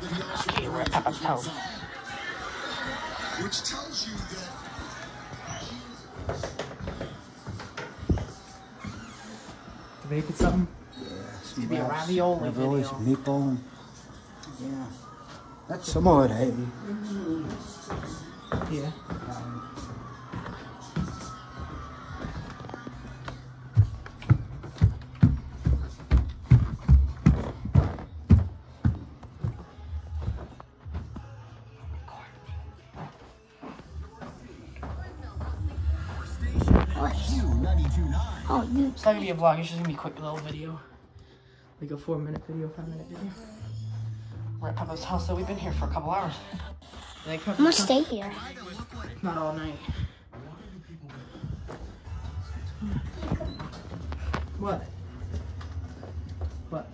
that he also Okay, we're at Papap's house. which tells you that Make it something? Some Could be a wraps, ravioli raviolis, video. meatball. Yeah. That's somewhat heavy. Mm-hmm. Yeah. Oh, you. It's not gonna be a vlog, it's just gonna be a quick little video. Like a four minute video, five minute video. We're at Papap's house, so we've been here for a couple hours. Like, I'm gonna stay here. Not all night. What? What?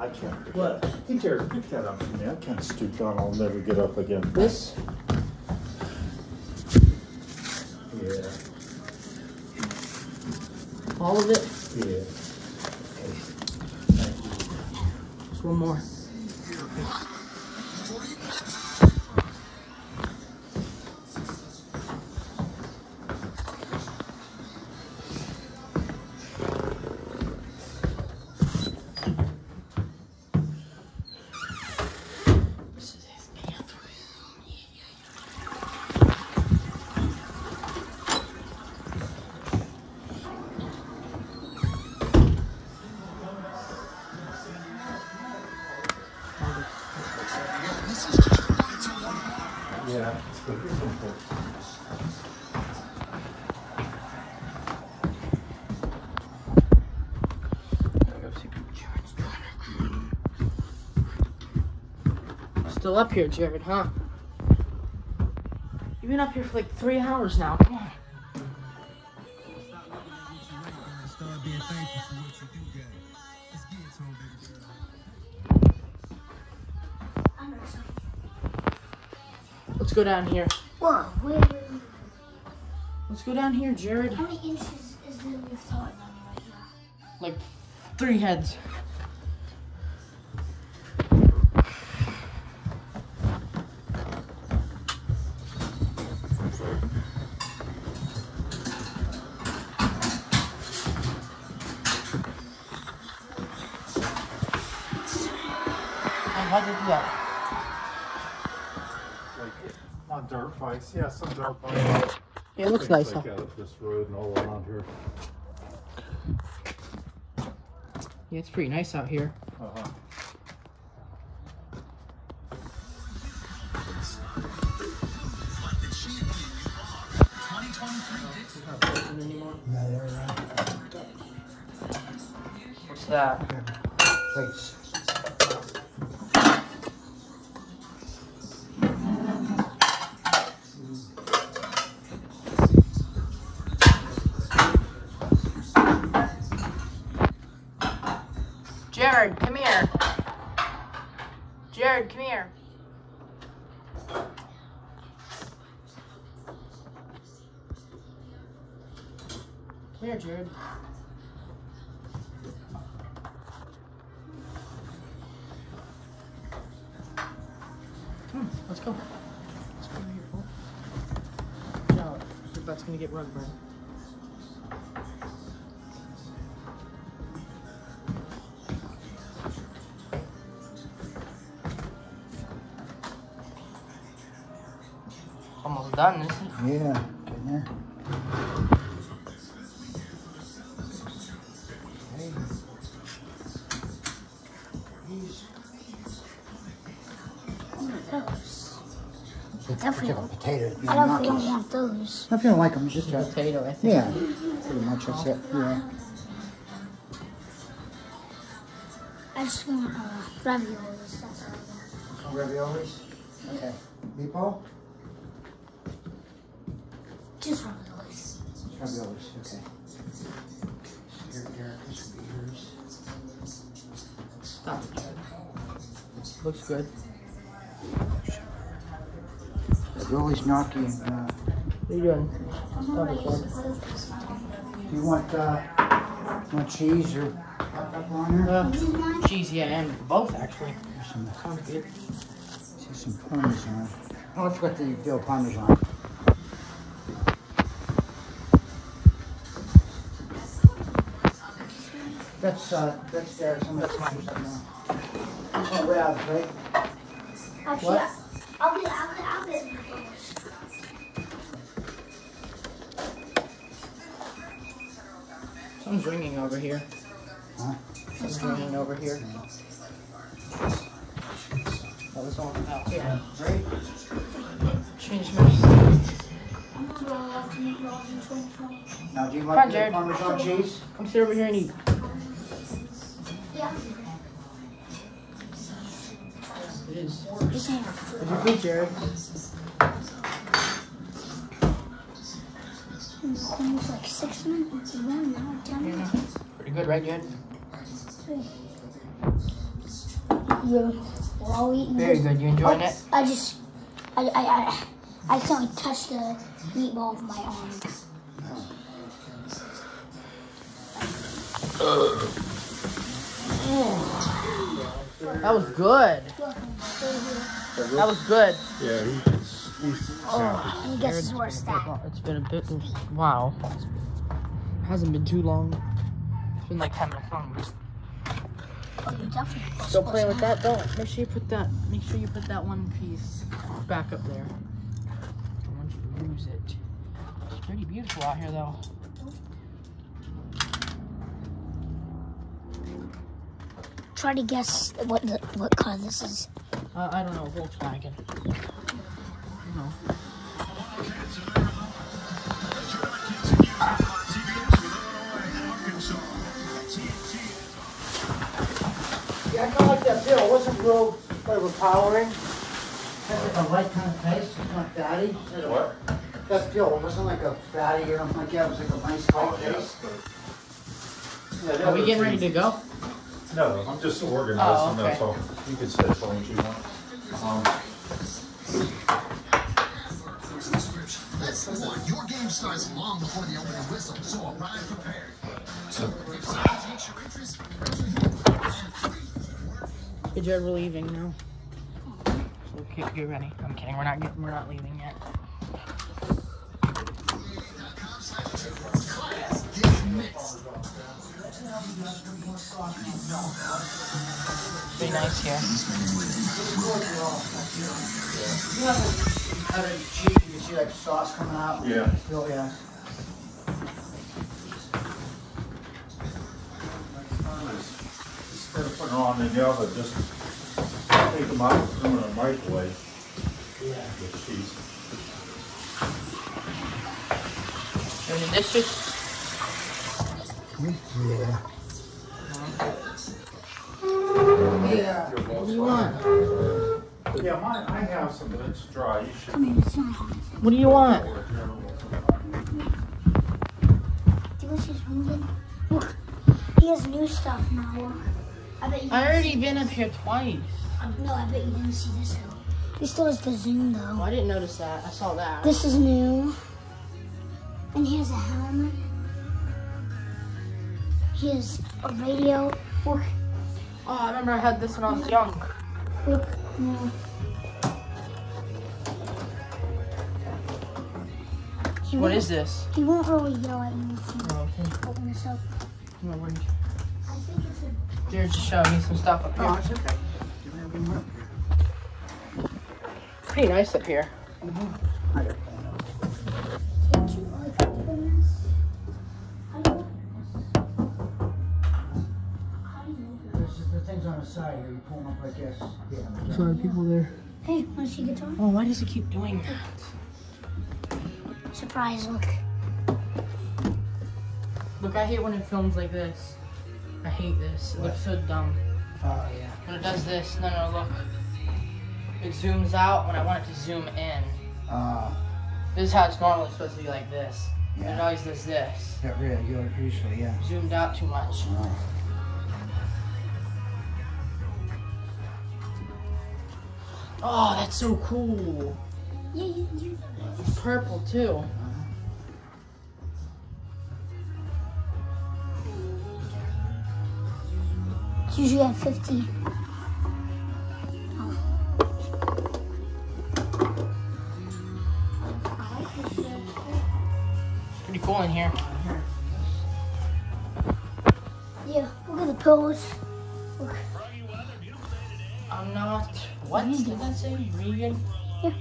I can't. What? Hey Jared, pick that up for me. I can't stoop down. I'll never get up again. This? Yeah, All of it? Yeah, it's good. Still up here, Jared, huh? You've been up here for like three hours now. Come on. Go down here. Whoa, where? Let's go down here, Jared. How many inches is the taller than right here? Like three heads. You do that? Dirt bikes, yeah, some dirt bikes. Yeah, it looks nice, huh? Like out of this road and all around here. Yeah, it's pretty nice out here. Uh-huh. Yeah, there we are. What's that? Let's go. Let's go here, Paul. No, your butt's gonna get rug burn. Almost done, isn't it? Yeah, want those. I feel like them, it's just a, Potato, I think. yeah, pretty much that's it, yeah. I just want uh, raviolis. That's all Raviolis? Okay. Meatball? Just raviolis. Raviolis, okay. Here, here, this be yours. Stop it, Looks good. Lily's knocking. Uh, What are you doing? Do you want uh, want cheese or hot dog? Uh, cheese, yeah, and both actually. There's some, Sounds good. see some parmesan. Oh, I forgot the veal parmesan. That's uh, that's there. Somebody That's mine. something. Oh, way out, right? Actually, What? I'll get, I'll Someone's ringing over here. Huh? Someone's ringing over here. That was on out. Yeah. Right? Change my. I'm gonna go off to make rolls in 2020. Now, do you Come on, want the parmesan cheese? Come sit over here and eat. Yeah. It is. This ain't a What's your food, Jared? It's almost like six minutes around now, ten minutes. Pretty good, right, Jared? Yeah, we're all eating Very this. good. You enjoying Oh, it? I just, I, I, I, I accidentally touched the meatball with my arm. That was good. That was good. Yeah, he's, he's Oh, And guess it's worse that. well, it's been a bit. Wow. hasn't been too long. It's been like 10 minutes long. Oh, definitely Still playing with that? Don't. Make sure you put that. Make sure you put that one piece back up there. I don't want you to lose it. It's pretty beautiful out here, though. Try to guess what the, what car this is. Uh, I don't know. Volkswagen. No. Yeah, I kind of like that bill. It wasn't real overpowering. Had like a light kind of taste. It's not fatty. What? That bill it wasn't like a fatty or anything like that. It was like a nice light taste. Are we getting ready to go? No, I'm just Oh, organizing, okay. that's all. You can say as long as you want. Um, That's one. Your game starts long before the opening whistle, so arrive prepared. Two, if something takes your interest, Hey, Jared, we're leaving now. So get, get ready. I'm kidding. We're not getting. We're not leaving yet. Be nice here. You know, when you cut a cheese, you can see like sauce coming out. Yeah. Oh, yeah. Instead of putting it on in the oven, just take them out, put them in a microwave. Yeah. With cheese. Doing the dishes. Yeah. Yeah. Yeah, mine, I have some, but it's dry, you should. Come here, it's not hot. What do you want? Delicious Reuben. Look, he has new stuff now. Look. I bet you. I already been up here twice. Uh, no, I bet you didn't see this though. He still has the zoom Oh, though. I didn't notice that. I saw that. This is new. And he has a helmet. He has a radio. Look, Oh, I remember I had this when I was young. look. No. He What this? He won't really yell at me if you Oh, okay. open this up. No worries. I think it's a. Jared's just showing me some stuff up Oh, here. it's okay. Do you have any more? Pretty nice up here. Mm-hmm. I got it. Can't you like open this? How you open this? How do you open This is the things on the side here. You pull them up like this. Yeah. Sorry, people there. it? Hey, wanna see guitar? Oh, why does he keep doing that? Surprise, look. Look, I hate when it films like this. I hate this. It looks so dumb. Oh, yeah. When it does this, no, no, look. It zooms out when I want it to zoom in. Uh, This is how it's normally supposed to be like this. But It always does this. Got rid of yours usually, yeah. Zoomed out too much. Oh. Oh, that's so cool. Yeah, you, you. Purple too. It's usually at 50. Pretty cool in here. Yeah, look at the pillows. Look. I'm not. What did that say? Regan? Yeah.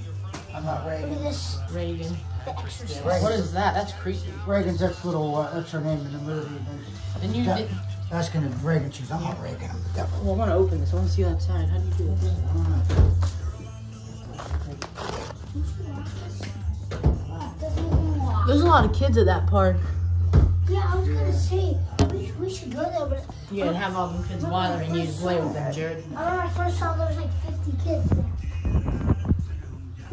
I'm not Look Reagan. at this. Reagan. The exorcist. What is that? That's creepy. Reagan's that's little. Uh, that's her name in the movie. And you Yeah. did. Asking if Reagan. She's. I'm not Reagan. I'm the devil. Well, I want to open this. I want to see that side. How do you do this? Doesn't even. There's a lot of kids at that park. Yeah, I was gonna say we, we should go there, but Yeah, and have all the kids bothering you to play with them, Jared. I remember I first saw there was like 50 kids there.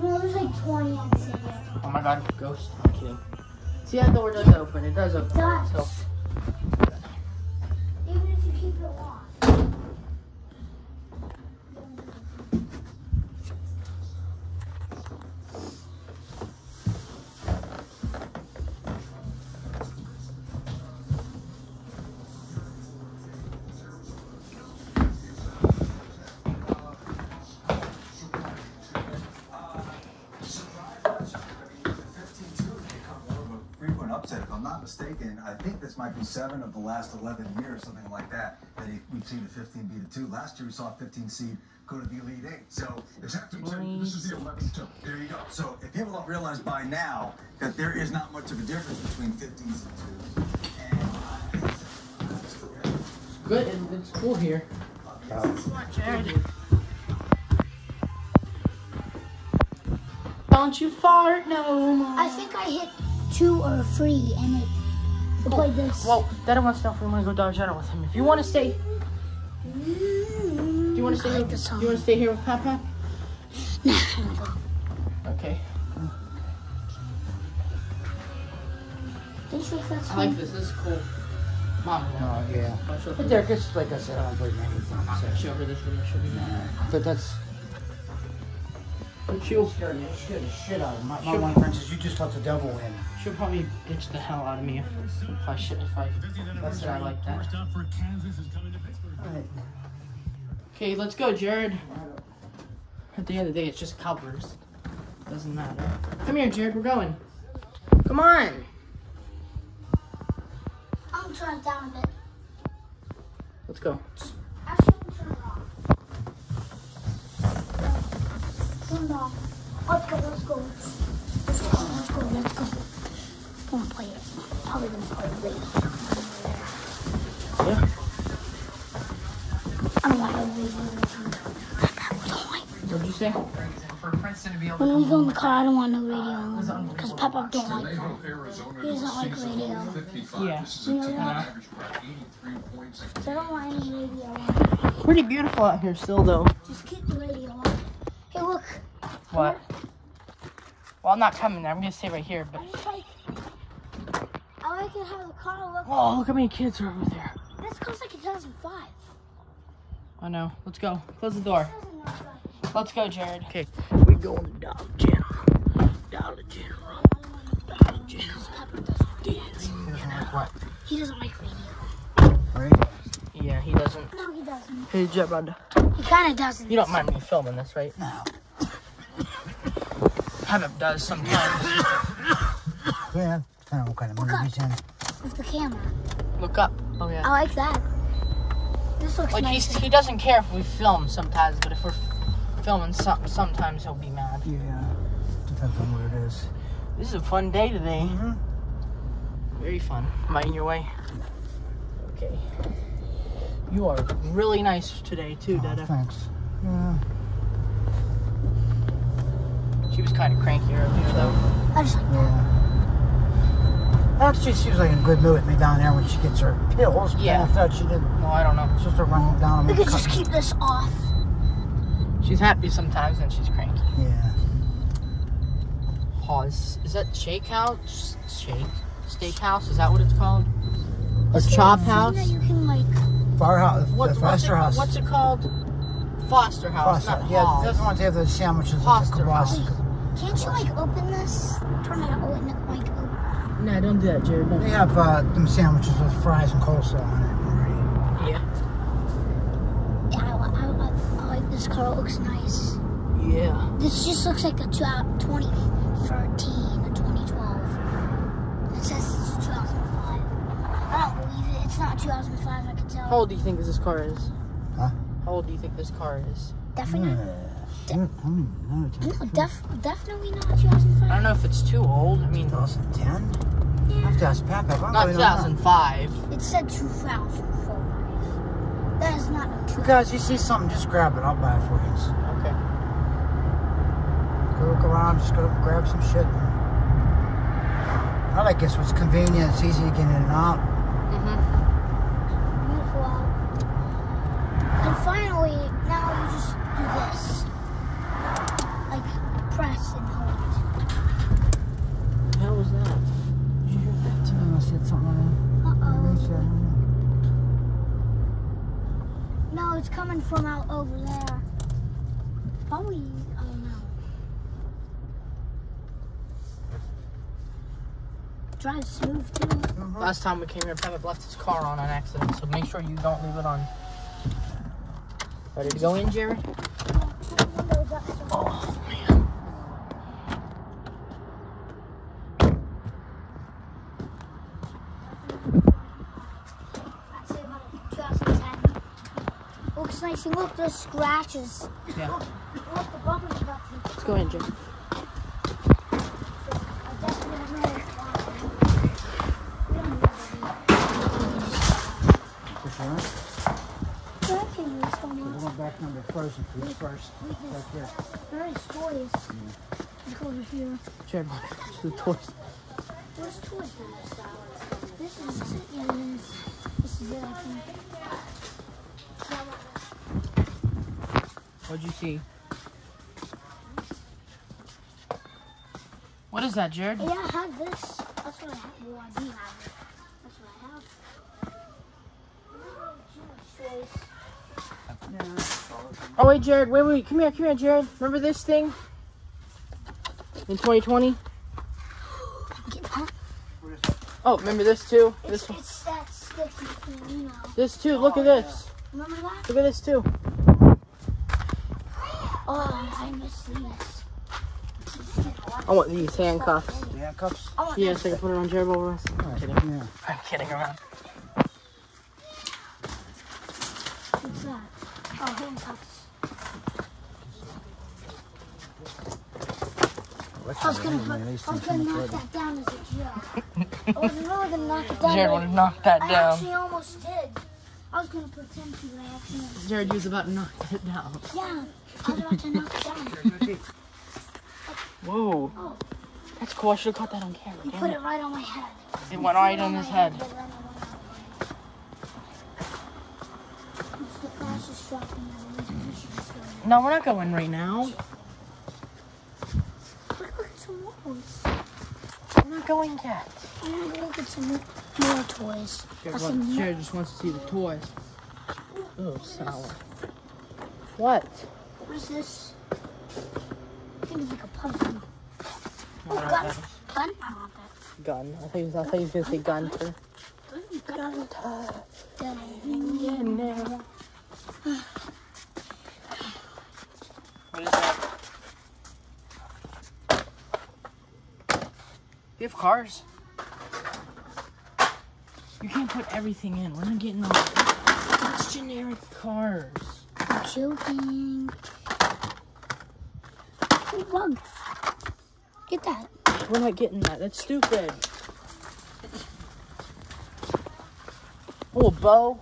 No, there's like 20, I'd. Oh my god, ghost. I'm kidding. See, that door does open. It does open. Does. So, this might be seven of the last 11 years, something like that, that he- we've seen a 15 beat a two. Last year we saw a 15 seed go to the Elite Eight. So exactly, Tim, this is the 11th too. There you go. So if people don't realize by now that there is not much of a difference between 15s and twos, and good. It, it's cool here. Jared. Don't you fart no more. I think I hit two or three and it, it played this. Well, Dad wants to know if we want to go Dodge Shadow with him. If you want to stay, do you want to stay? Like here. Do you want to stay here with Papa? Okay. Don't you think that's I like this. This is cool. Mom. Oh yeah. I'll show But her. there, just like I said, I don't believe in anything. I'm not gonna So. show her this video. She'll be mad. But that's. But she'll, Scared the scared the shit out of me. My, my Sure. one friend says you just let the devil in. she'll probably bitch the hell out of me if, if I should. If I. That's it. I like that. Okay, let's go, Jared. At the end of the day, it's just covers. Doesn't matter. Come here, Jared. We're going. Come on. I'm gonna turn it down a bit. Let's go. Let's go, let's go. Let's go, let's go, let's go. I'm gonna play it. Probably gonna play it later. Yeah. I don't want to radio. What'd you say? When we go in the car, I don't want no radio on because Papa don't like that. He doesn't like radio. Yeah. You know that? So I don't want any radio. Pretty beautiful out here still, though. Just keep the radio on. Hey, look. What? Well, I'm not coming there. I'm gonna stay right here. But I just like. I like it how the car looks. oh, look how many kids are over there. This costs like 2005. I know. Let's go. Close the door. Let's go, Jared. Okay, we going to Dollar General. Dollar General. Dollar General. Papa He doesn't like what? He doesn't like radio. Right? Yeah, he doesn't. No, he doesn't. Hey, Jet Brother. He kind of doesn't. You don't mind me filming this, right? No. Habib does sometimes. Yeah. I don't know what kind of movie he's in. With the camera. Look up. Oh, yeah. I like that. This looks Like, nice. he's, he doesn't care if we film sometimes, but if we're filming something, sometimes he'll be mad. Yeah. Depends on what it is. This is a fun day today. Mm-hmm. Very fun. Am I in your way? Okay. You are really nice today, too, Oh, Dada. thanks. Yeah. She was kind of cranky earlier, though. I just like that. Yeah. Actually, she was like in a good mood with me down there when she gets her pills. Yeah. I thought she didn't. No, I don't know. She's supposed to run down We and could just keep this off. She's happy sometimes, and she's cranky. Yeah. Pause. Is that Shake House? Shake? Steakhouse? Is that what it's called? A That's Chop the- House? Yeah, you can like. Firehouse. What, the what's, it, Foster House. what's it called? Foster House, Foster. not Yeah, Halls. that's the ones that have the sandwiches. with the Foster. House. Can't you like open this? Turn it and like open. No, don't do that, Jared. They Don't. have uh, them sandwiches with fries and coleslaw on it. Yeah. Yeah, I, li- I, I like this car. It looks nice. Yeah. This just looks like a two- 2013 or 2012. It says it's 2005. I don't believe it. It's not 2005. I can tell. How old do you think this car is? Huh? How old do you think this car is? Definitely not. I don't know. No, def- definitely not 2005. I don't know if it's too old. I mean, 2010? I have to ask Papa. I not really 2005. It said 2005. That is not no You 2005. guys, you see something, just grab it. I'll buy it for you. Okay. Go look around, just go grab some shit. I like this. It's convenient. It's easy to get in and out. Mm-hmm. Beautiful out. And finally, now you just do this. Like, press and hold. How was that? Did you hear that? I said something Uh-oh. No, it's coming from out over there. Probably, I don't know. Drives smooth too. Uh-huh. Last time we came here, Peppa left his car on on accident, so make sure you don't leave it on. Ready to go in, Jared? Windows up, Oh, man. I'd say about 2010. Looks nice. And look, there's scratches. Yeah. Look, the bumper's about to. Let's go in, Jared. I definitely know it's wrong. We don't need to be- I can use so much. We're going back number frozen food first. We can- Back there. There is toys. Look over here. Jared, let's the toys. There's toys this is it. Yeah, it is. This is it, I think. What'd you see? What is that, Jared? Yeah, I have this. That's what I have. Well, I do have it. That's what I have. Oh wait, Jared, wait, wait, come here, come here, Jared. Remember this thing? In 2020? Oh, remember this too? It's, This one. it's that sticky thing, you know. This too. Look at this. Remember that? Look at this too. Oh, I miss these. I want these handcuffs. The handcuffs? I want Yes, I can put it on Jared while we're I'm kidding. Yeah. I'm kidding around. What's that? Oh, handcuffs. I was gonna, put, I was gonna knock that down as a joke. I was really gonna knock it down. Jared but would have knocked that I down. actually almost did. I was gonna pretend to by accident. Jared was about to knock it down. Yeah, I was about to knock it down. Whoa. Oh. That's cool. I should have caught that on camera. You Damn put it. it right on my head. It went right on his head. Put right on my head. It's the fastest shopping I've ever seen. No, we're not going right now. Look, look at some walls. We're not going yet. I want to look at some more toys. Jared, wants, Jared just wants to see the toys. Oh, sour. What? What is this? I think it's like a puzzle. Oh, I don't know what gun. Gun? I want that. Gun. I thought you was, I thought you was gonna say gun for. Gun. Gun. Yeah. What is that? You have cars. You can't put everything in. We're not getting all. It's generic cars. I'm joking. Oh, bug. Get that. We're not getting that. That's stupid. Oh, a bow.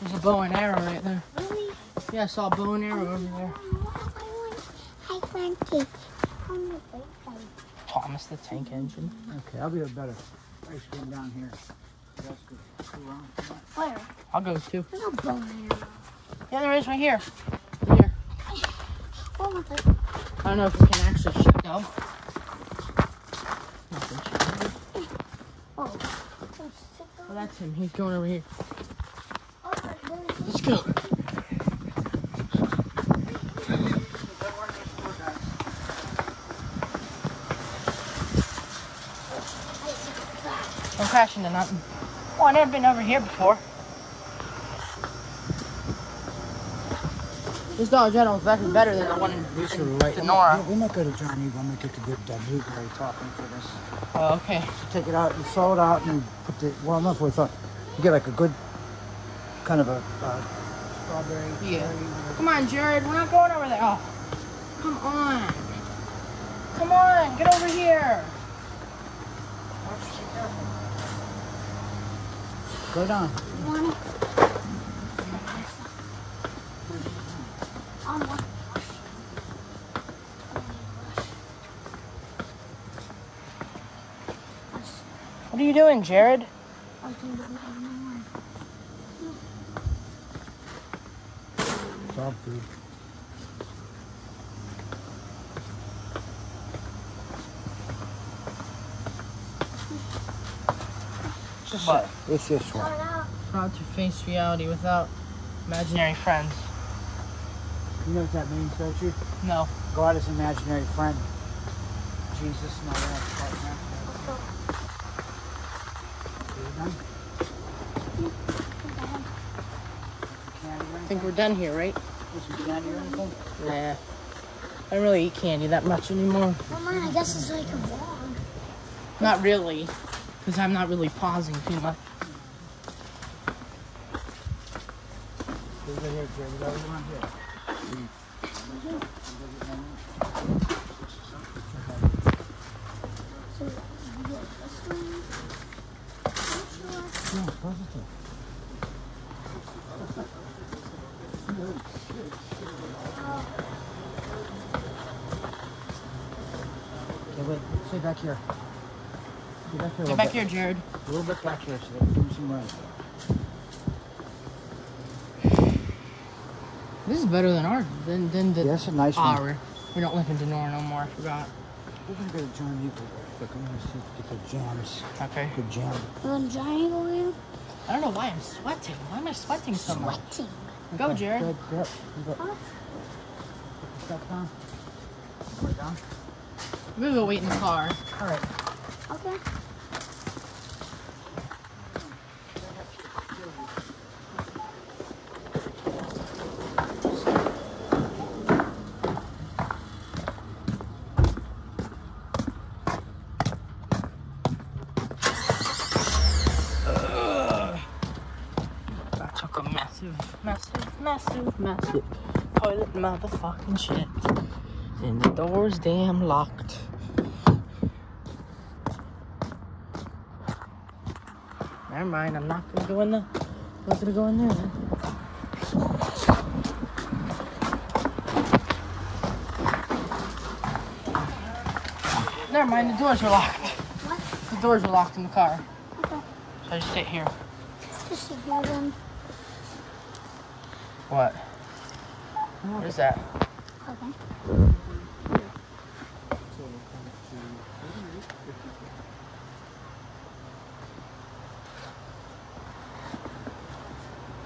There's a bow and arrow right there. Really? Yeah, I saw a bow and arrow over there. Hi, Frankie. I'm the big guy. Thomas the Tank Engine. Okay, I'll be a better ice cream down here. You guys could go around for that. Where? I'll go too. There's no bone in there. Yeah, there is right here. Right here. What was it? I don't know if we can actually shoot though. Oh. Oh, that's him. He's going over here. Let's go. Don't into nothing. Oh, I never been over here before. This Dollar General is actually better than the one in, in Donora. We might go to Giant Eagle. I might get the good uh, blueberry topping for this. Oh, okay. Take it out and throw it out and put the, well, enough we thought. You get like a good, kind of a, uh, strawberry. Yeah. Come on, Jared. We're not going over there. Oh, come on. Come on. Get over here. Go down. What? Are you doing, Jared? Dog food. What? It's this one. How to face reality without imaginary friends. You know what that means, don't you? No. God is an imaginary friend. Jesus, my last partner. You done? I think we're done here, right? anything? Candy or? Nah. I don't really eat candy that much anymore. Well, mine, I guess it's like a vlog. Not really. Because I'm not really pausing too much. Okay, wait. Stay back here. Stay back here Get back bit. here, Jared. A little bit back here so they can give some room. This is better than ours. Than, than the Yeah, that's a nice one. our. We don't live in Donora no more. I forgot. We're gonna go to Giant Eagle. Look, I'm gonna see get the jams. Okay. Good jam. You want giant over here? I don't know why I'm sweating. Why am I sweating so much? Sweating. Go, Jared. Good, good. You go. Huh? Put the stuff down. Put down. We're gonna go wait in the car. All right. Okay. Motherfucking shit. And the door's damn locked. Never mind, I'm not gonna go in the not gonna go in there then. Never mind, the doors are locked. What? The doors are locked in the car. Okay. So I just sit here. Just sit here then. What? What is that? Okay.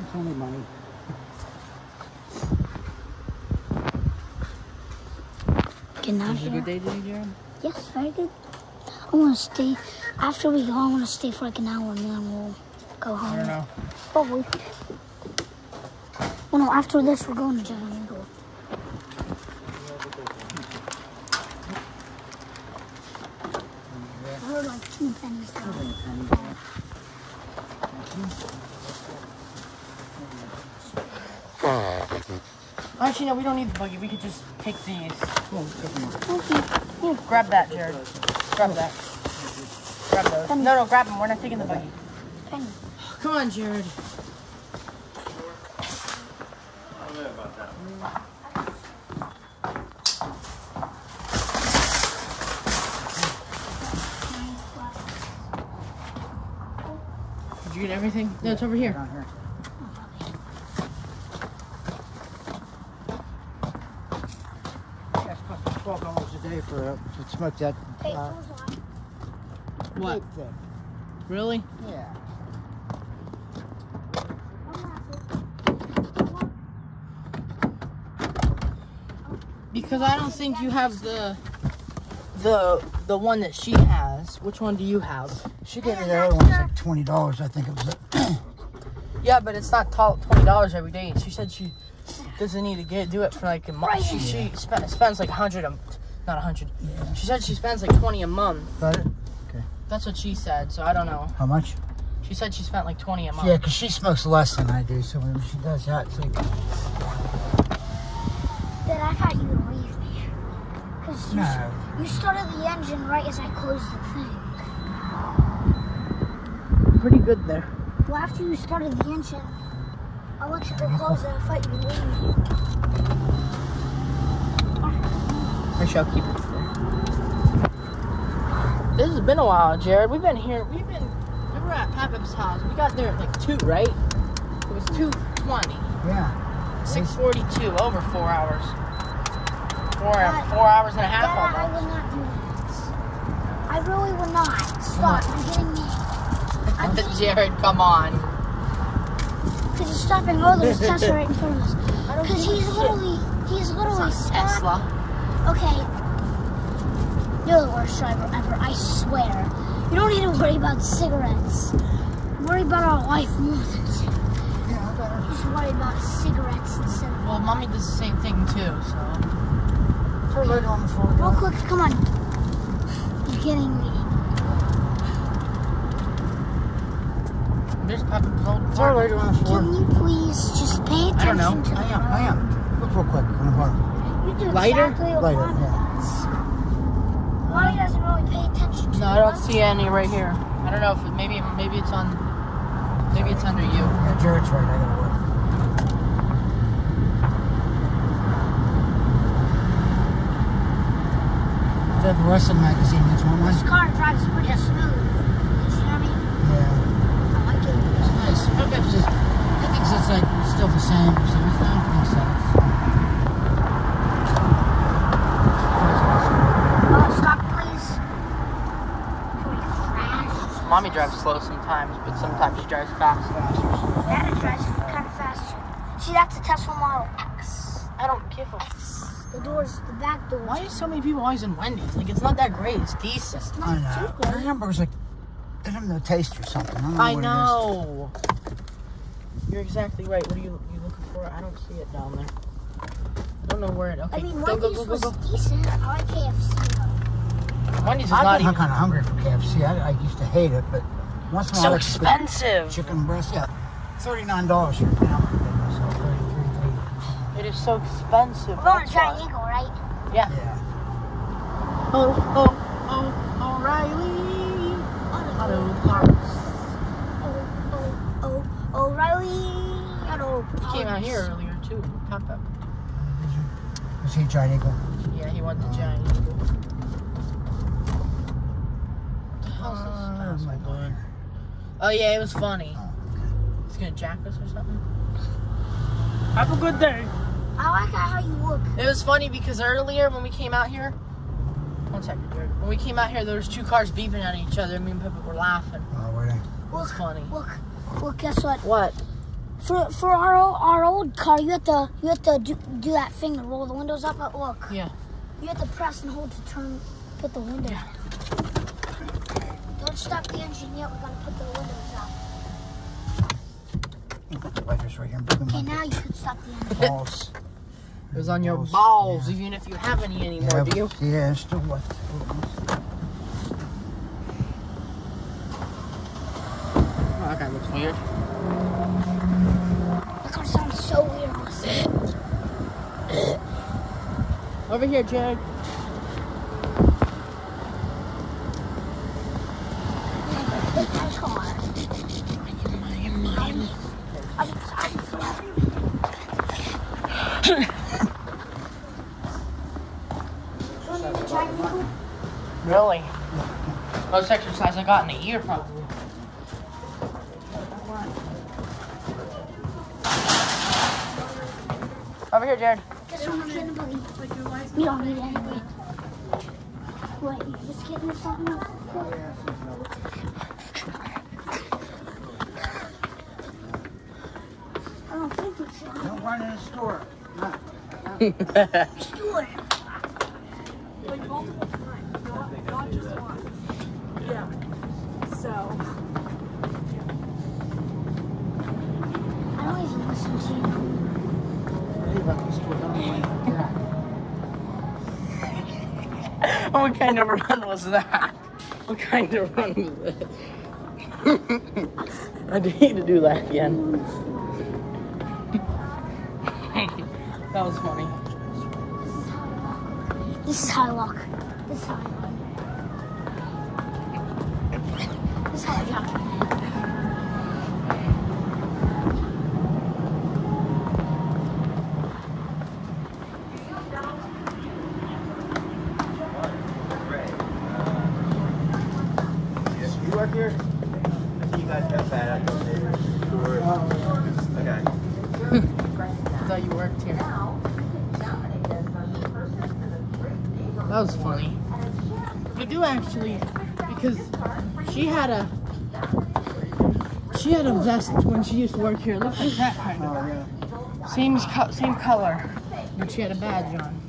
It's only money. Getting out Is it a good day today, Jared? Yes, very good. I want to stay. After we go, I want to stay for like an hour and then we'll go home. I don't know. Probably. Well, no, after this, we're going to Giant Eagle. I heard like two pennies down. Actually, no, we don't need the buggy. We could just take these. Okay. Grab that, Jared. Grab that. Grab those. No, no, grab them. We're not taking the buggy. Come on, Jared. Did you get everything? No, it's over here. Down here. Yeah, it's cost me twelve dollars a day for to smoke that uh, close the light. What? thing. Really? Yeah. Because I don't think you have the the the one that she has. Which one do you have? She gave me the other one. It's like twenty dollars. I think it was. Yeah, but it's not tall, twenty dollars every day. She said she doesn't need to get do it for like a month. She she spe- spends like a hundred a not a hundred. She said she spends like twenty a month. Got it? That's what she said. So I don't know. How much? She said she spent like twenty a month. Yeah, because she smokes less than I do. So when she does that, it's like Then I thought you would leave me. Because you, no. you started the engine right as I closed the thing. Pretty good there. Well, after you started the engine, I let you go close it. I thought you would leave me. I shall keep it there. This has been a while, Jared. We've been here. We've been. We were at Papap's house. We got there at like two, right? It was two twenty. Yeah. Six forty-two. Over four hours. Four Dad- four hours and a half Dad, I almost. would not do that. I really would not. Stop. You're getting me. I'm getting Jared, come on. Because he's stopping all those tests right in front of us. Because he's literally, he's literally stopping. Tesla. Okay. You're the worst driver ever, I swear. You don't need to worry about cigarettes. Worry about our life more than cigarettes. Yeah, I got. Just worry about cigarettes instead of. Well, mommy does the same thing too. So Throw later on the floor. Real quick, come on. You're getting me. there's Papap's old Throw car. later on the floor. Can you please just pay attention I don't know. to I am. I am. Look real quick on the bottom. Lighter? exactly Lighter, Mommy yeah. does. Doesn't really pay attention to No, I don't see any right here. I don't know if it, maybe maybe it's on. Maybe it's under you. Yeah, Jared's right. I gotta work. If I have a wrestling magazine, that's one This car drives pretty smooth. You see what I mean? Yeah. I like it. It's nice. Pickups is, I think it's like still the same. So I don't think so. Oh, stop, please. Can we crash? Mommy drives slow sometimes, but sometimes she drives fast. Dad drives kind of faster. See, that's a Tesla Model X. I don't give a. The doors, the back doors. Why is so many people always in Wendy's? Like it's not that great. It's decent. It's I not know. too I good. remember it was like, I don't know, taste or something. I don't know I what know. You're exactly right. What are you you looking for? I don't see it down there. I don't know where it. Okay, I mean, go go Wendy's go go was decent. I like KFC though. Wendy's is I've not been even kind of hungry for KFC. I, I used to hate it, but once in a while, so I like expensive. chicken breast. Yeah, thirty-nine dollars here now. So thirty-three, three. It is so expensive. We're going that's to Giant. Eagle, right? Yeah. Yeah. Oh oh oh O'Reilly Auto Parts. Oh, oh, oh, O'Reilly Auto He came out here earlier too. Pop up. Was he Giant Eagle? Yeah, he went to Giant Eagle. What the hell's Uh, this asshole my doing? God. Oh yeah, it was funny. Oh, He's gonna jack us or something. Have a good day. I like how you look. It was funny because earlier when we came out here, one second, Jared. When we came out here, there was two cars beeping at each other. Me and Pippa were laughing. Oh, were they? It was Look, funny. look, look. Guess what? What? For for our old, our old car, you have to you have to do, do that thing to roll the windows up. But look, Yeah. you have to press and hold to turn, put the windows down. Don't stop the engine yet. We're gonna put the windows up. You put the wipers right here and put them Okay, now you can stop the engine. the balls. It was on your Balls, balls, yeah. even if you have any anymore. Yeah, do you? yeah, it's still what? Oh, that guy looks weird. That car sounds so weird. Over here, Jared. That car. I'm, I'm, Really? Most exercise I got in a year, probably. Over here, Jared. Guess what I'm buddy? We don't need anybody. What, you just getting something? I don't think we should Don't run in the store. do it. what kind of run was that? What kind of run was that? I need to do that again. When she used to work here. It looked like that kind of. Same co- same color, but she had a badge on.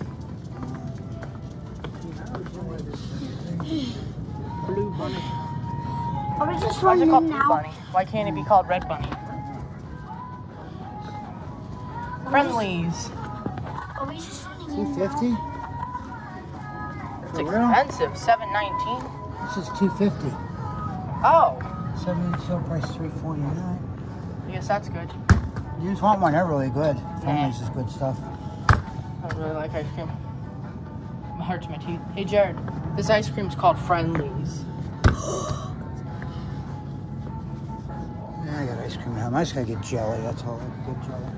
Blue bunny. Are we just Why is it running called blue now? bunny? Why can't it be called red bunny? Friendly's. Are we just running in Two now? fifty? It's For real? expensive. Seven nineteen. This is two fifty. Oh, Seven sale price three forty nine. I guess that's good. You just want one, they're really good. Friendly's just good stuff. I really like ice cream. My It hurts my teeth. Hey Jared, this ice cream's called Friendly's. Yeah, I got ice cream at home. I just gotta get jelly, that's all. I can get jelly.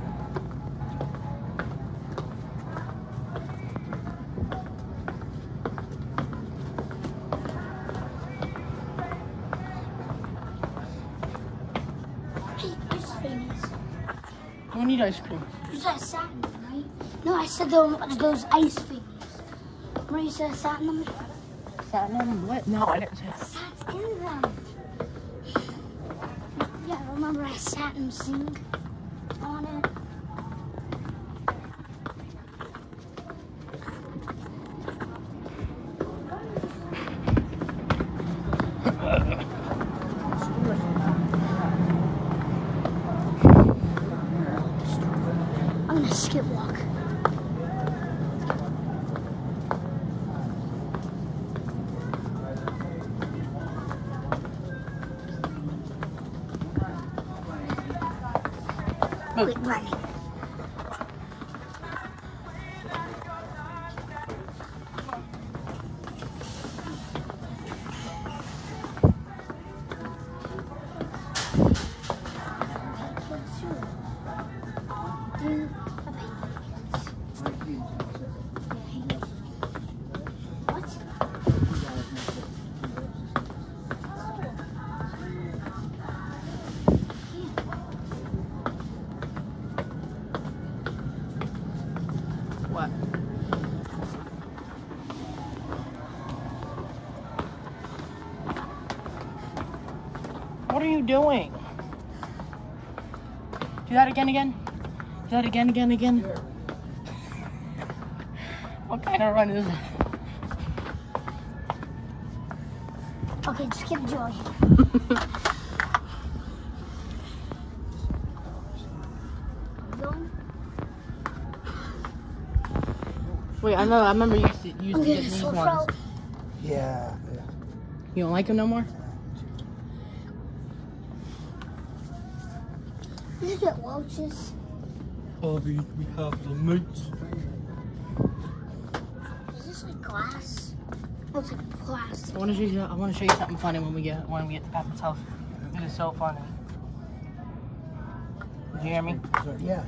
Ice cream. You said satin, right? No, I said those, those ice figures. Remember you said satin them? Satin on what? No, I didn't say that. Sat in them. Yeah, remember I sat and sing What are you doing? Do that again, again. Do that again, again, again. What kind of run is that? Okay, skip Joy. Going? Wait, I know. I remember you used to, you used to get these so ones. Yeah, yeah. You don't like them no more? Did you get Welch's? Bobby, we have the meats. Is this like glass? Looks like plastic. I want to show you. I want to show you something funny when we get when we get to Papap's house. It is so funny. Did you hear me? Yeah.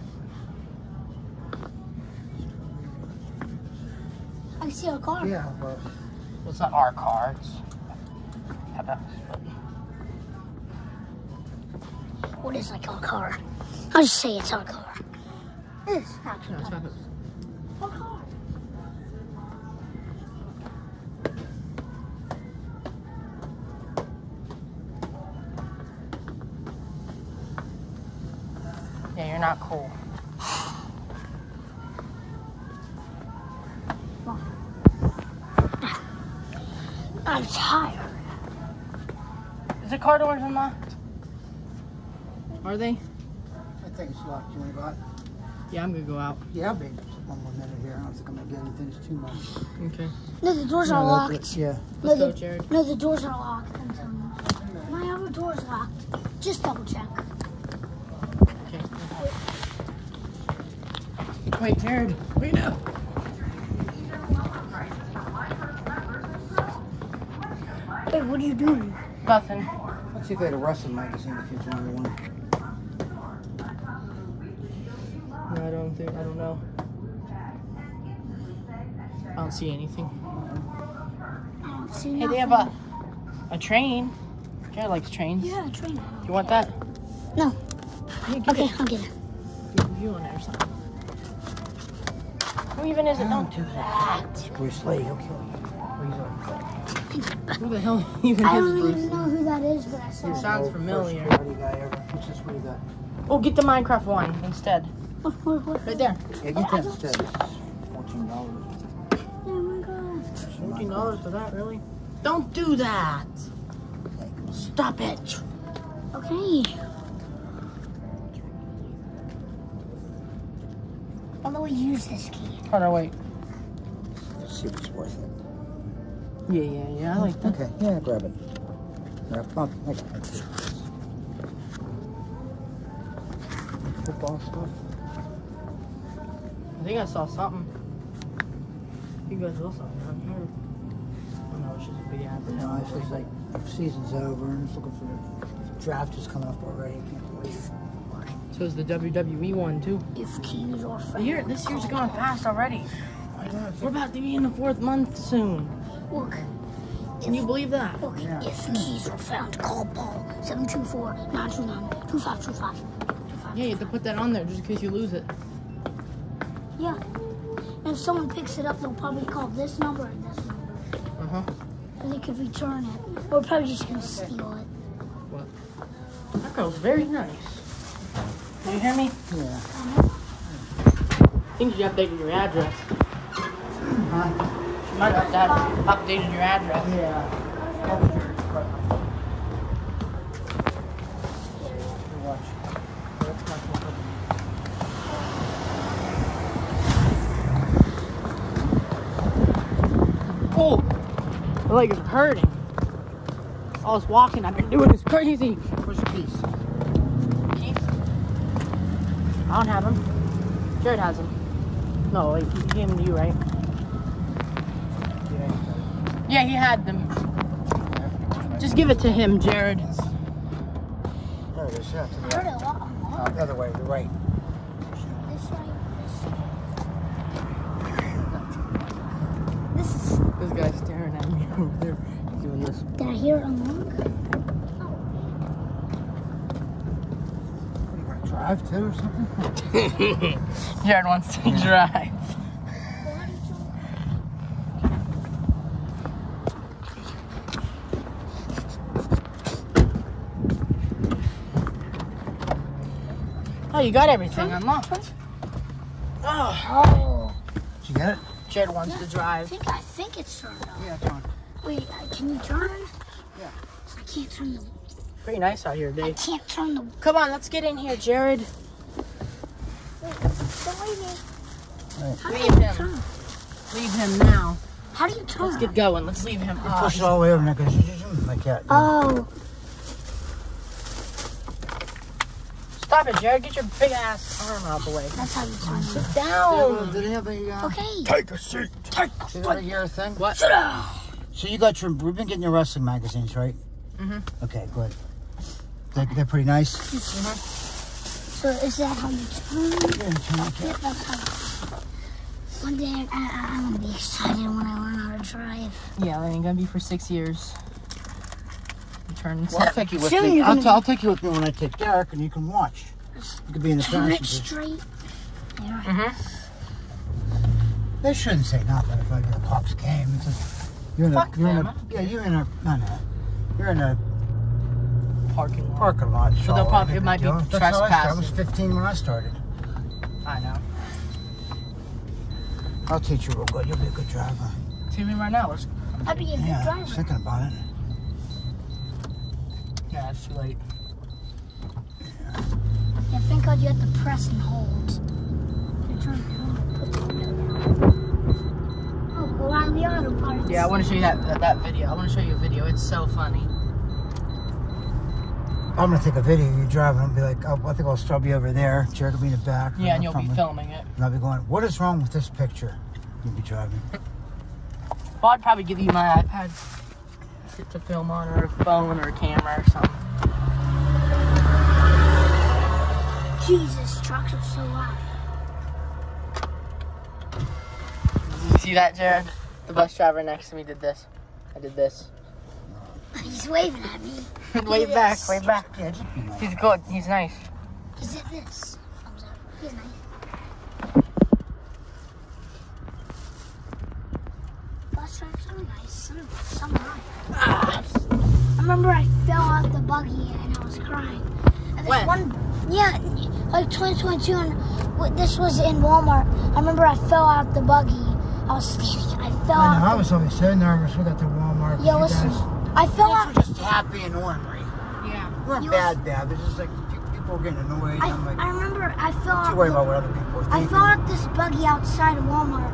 I see a car. Yeah, but Well, it's not our car. It's Papap's. What is like a car? I'll just say it's our car. This actually. no, it's Our car. Yeah, you're not cool. I'm tired. Is the car doors unlocked? Are they? I think it's locked. You wanna go out? Yeah, I'm gonna go out. Yeah, baby. one more minute here. I don't think I'm gonna get anything that's too much. Okay. No, the doors No, are that's locked. it. Yeah. No, Let's go, the, Jared. no, the doors are locked. I'm telling you. My other door's locked. Just double check. Okay. Wait, Jared. Wait up. Wait, what are you doing? Nothing. Let's see if they had a wrestling magazine if it's another one. No, I don't. I don't know. I don't see anything. Don't see Hey, they have a a train. Jared likes trains. Yeah, train. You want that? No. Yeah, Okay, it. I'll get it. Give you on it or something. Who even is it? Don't oh. do that. Bruce Lee, he'll kill you. Who the hell even I is don't even know who that is, but I saw It it. sounds familiar. Guy ever. What's this? What do you got? Oh, get the Minecraft one instead. What, what, what? Right there. Yeah, get that instead. Fourteen dollars. Oh my god. Fourteen dollars for that, really? Don't do that. Stop it. Okay. How do we use this key? Hold on, wait. Let's see if it's worth it. Yeah, yeah, yeah. I like that. Okay, yeah, grab it. Grab, I got it. Football stuff. I think I saw something. You guys saw something on here. Oh no, it's just a big You ad. know, it's just like season's over and it's looking for the draft is coming up already. Can't believe. So is the WWE one too. If keys are The found. year, this year's going fast already. We're about to be in the fourth month soon. Look, Can you believe that? look. Yeah. If keys are found, call Paul. 724-929-2525. Yeah, you have to put that on there just in case you lose it. Yeah. And if someone picks it up, they'll probably call this number and this number. Uh huh. And they could return it. Or probably just gonna steal it. What? That girl's very nice. Do you hear me? Yeah. I think you updated your address. Huh? You might have to have updated your address. Yeah. Watch. Oh, my leg is hurting. All this walking I've been doing is crazy. Where's the keys? Keith? I don't have them. Jared has them. No, wait, he gave them to you, right? Yeah. Yeah, he had them. Just give it to him, Jared. There it is. Yeah, to I the heard left. a lot on Uh, the other way, the right. This way. This. This is. This guy's staring at me over there. He's doing this. Did I hear it unlock? What, you gonna too or something? Jared wants to drive. Oh, you got everything unlocked. Oh, Oh. Did you get it? Jared wants to drive. I drive. think I think it's turned on. Yeah, it's on. Wait, uh, can you turn? Yeah. I can't turn the. Pretty nice out here, Dave. I Dave. can't turn the. Come on, let's get in here, Jared. Wait, don't leave me. Right. How Leave him. turn? Leave him now. How do you turn? Let's get going. Let's leave him. Oh, Push it all the way over and it goes like that. Oh, Stop it, Jared. Get your big ass arm out of the way. that's how you turn it. Sit down. Do they have a, uh, Okay. take a seat. Take a seat. Did hear a thing? What? Sit down. So you got your, we've been getting your wrestling magazines, right? Mm-hmm. Okay, good. They're, they're pretty nice. So is that how you turn? Yeah, turn like Yep, that's how. One day I, I, I'm gonna be excited when I learn how to drive. Yeah, that ain't gonna be for six years. You turn. Well, I'll take you with Soon me. I'll, gonna t- I'll take you with me when I take Derek, and you can watch. You could be in the Turn it passenger. straight. There. Mhm. They shouldn't say nothing if like the cops came. It's just, you're in Fuck a, you're in a, yeah, you're in a, no, no, you're in a Parking lot. parking lot. So they'll probably- it might be That's how I was 15 when I started. I know. I'll teach you real good. You'll be a good driver. See me right now. Let's. I'll be a good Yeah, I was driver. thinking about it. Yeah, it's too late. Yeah, thank God you have to press and hold. You turn, put the Oh, O'Reilly Auto Parts. Yeah, I want to show you that, that that video. I want to show you a video. It's so funny. I'm gonna take a video of you driving. I'll be like, oh, I think I'll still you over there. Jared will be in the back. Yeah, and you'll be Probably- filming it. And I'll be going, what is wrong with this picture? You'll be driving. Well, I'd probably give you my iPad to, to film on, or a phone, or a camera, or something. Jesus, trucks are so loud. You see that, Jared? The bus driver next to me did this. I did this. He's waving at me. way back, way back. Yeah, just be nice. He's good. He's nice. He did this. Thumbs up. He's nice. Bus drivers are nice. Some, some are. Ah! I remember I fell out the buggy and I was crying. And this When? one, yeah, like 2022, and w- this was in Walmart. I remember I fell out the buggy. I was standing. I fell I know, I out. was always so nervous. We got to Walmart. Yeah, you listen. guys- I fell Kids out. were just happy and ornery. Yeah. We weren't You bad, bad, but just like people were getting annoyed. I, I'm like, I remember I fell don't out. worry the- about what other people are I thinking. fell out this buggy outside of Walmart,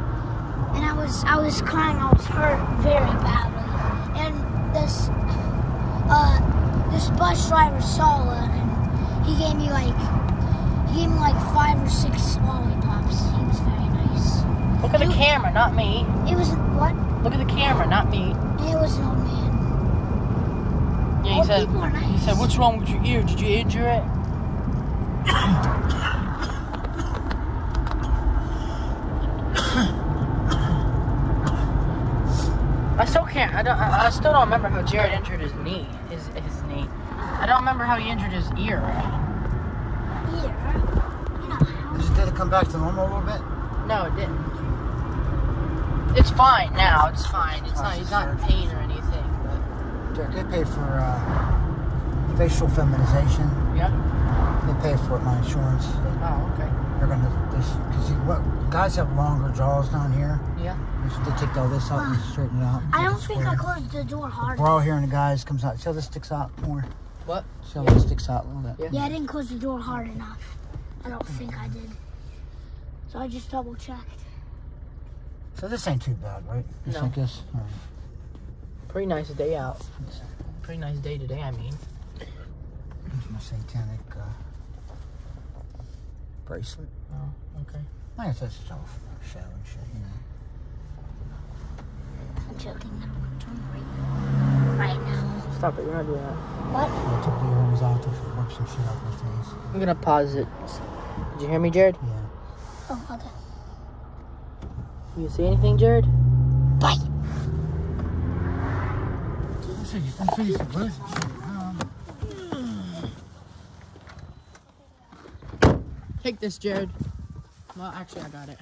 and I was I was crying. I was hurt very badly, and this uh this bus driver saw it, and he gave me like he gave me like five or six lollipops. He was very nice. Look at the camera, not me. It was what? Look at the camera, not me. It was an old man. Yeah, he Old said. nice. He said, "What's wrong with your ear? Did you injure it?" I still can't. I don't. I, I still don't remember how Jared injured his knee. His his knee. I don't remember how he injured his ear. Know. Did it- did it come back to normal a little bit? No, it didn't. It's fine now. It's fine. It's not. He's not in pain or anything. But Jared, They pay for uh, facial feminization. yeah. They pay for it, my insurance. Oh, okay. They're gonna this because what guys have longer jaws down here. Yeah. They take all this out and straighten it out. I don't it think I closed the door hard. We're all hearing the guys comes out. See how this sticks out more? What? See how this sticks out a little bit? Yeah, I didn't close the door hard enough. I don't think I did. So I just double checked. So this ain't too bad, right? Just No. like this. All right. Pretty nice day out. Pretty nice day today. I mean. Here's my satanic uh, bracelet. Oh, okay. I guess that's just all for show and shit, you know. I'm joking. No, I'm doing right, right now. Stop it. You're not doing that. What? I took the earrings out to work some shit out with these. I'm gonna pause it. Did you hear me, Jared? Yeah. Oh, okay. You see anything, Jared? So you can rose shit. Um, Take this, Jared. Well, actually, I got it.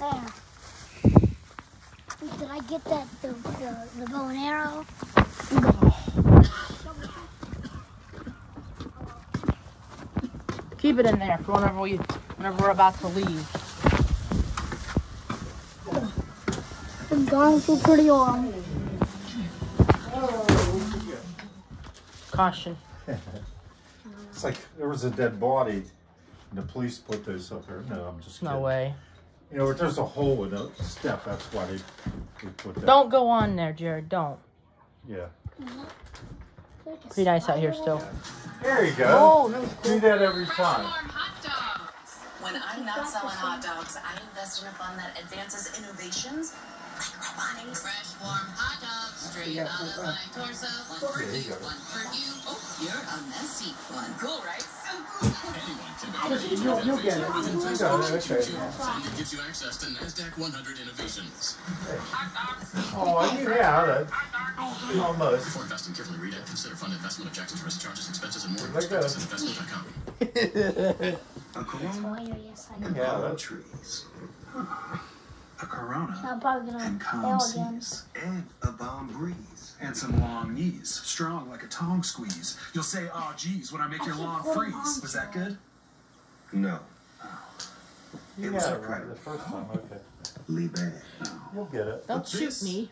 There. Did I get that the, the, the bow and arrow? Keep it in there for whenever we, whenever we're about to leave. Been gone for pretty long. Caution. It's like there was a dead body and the police put those up there. No, I'm just kidding. No way. You know, if there's a hole in the step, that's why they, they put that. Don't go on there, Jared. Don't. Yeah. Pretty nice out here still. There you go. Oh, that was Do that every time. When I'm not selling hot dogs, I invest in a fund that advances innovations like robotics. Fresh warm hot dogs straight out of uh, uh. my torso. One for There you you, go. one for you. Oh, you're a messy one. Cool, right? You'll, you'll get it. You got it. Okay. It gives you access to NASDAQ 100 innovations. Oh, yeah, that, almost. Before investing, carefully read it. Consider fund investment objectives, risk charges, expenses, and more. There you go. invesco.com. A corona yeah, yes, I and Yeah, palm that's- trees. A corona I'm probably gonna and calm seas and a balm breeze and some long knees, strong like a tongue squeeze. You'll say, "Oh, geez," when I make your keep lawn freeze. on Was that good? No. It was Yeah, a right, the first time, okay. Lee bad. No. You'll get it. Don't But shoot this- me.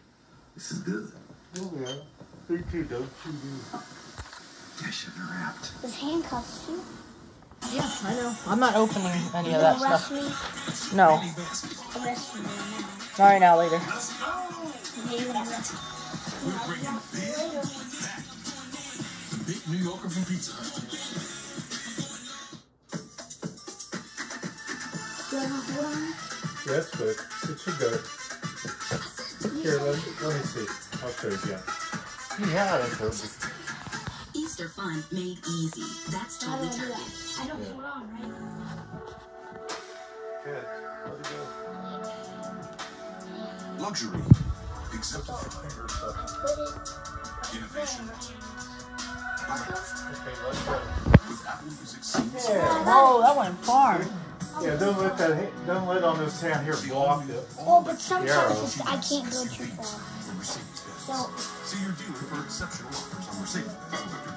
This is good. You'll get it. You too, don't shoot me. I shouldn't have rapped. There's handcuffs too. Yeah, I know. I'm not opening any You of that stuff. me? No. Arrest me right Not now, later. now. Yeah, you gonna arrest me. We're bringing big. The big New Yorker from Pizza Hut. Do I have one? Yeah, it's good. It should go. Here, let, let me see. I'll show you again. Yeah, that's perfect. Easter fun made easy. That's totally oh, I Target. that? I don't put it on, right? Good. How'd go? Luxury. Exemplified. Put it. Innovation. Okay, let's go. With Apple Music scenes. Yeah. Oh, that went far. Yeah, don't let that, don't let on this hand here block it. Oh, but sometimes it's, I can't go too far. So, See your dealer for exceptional offers on Mercedes-Benz